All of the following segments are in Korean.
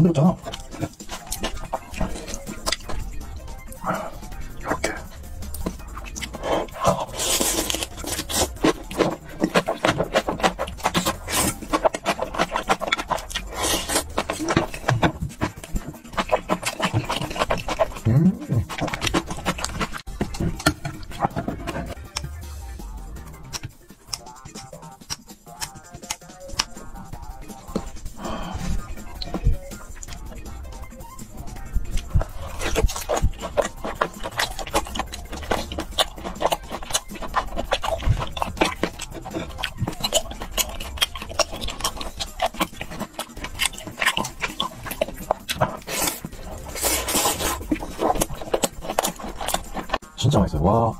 만들었잖아. 이렇게. 음. 진짜 맛있어요. 와.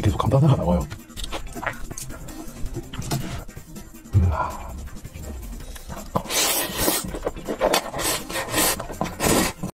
계속 감탄사가 나와요. 음.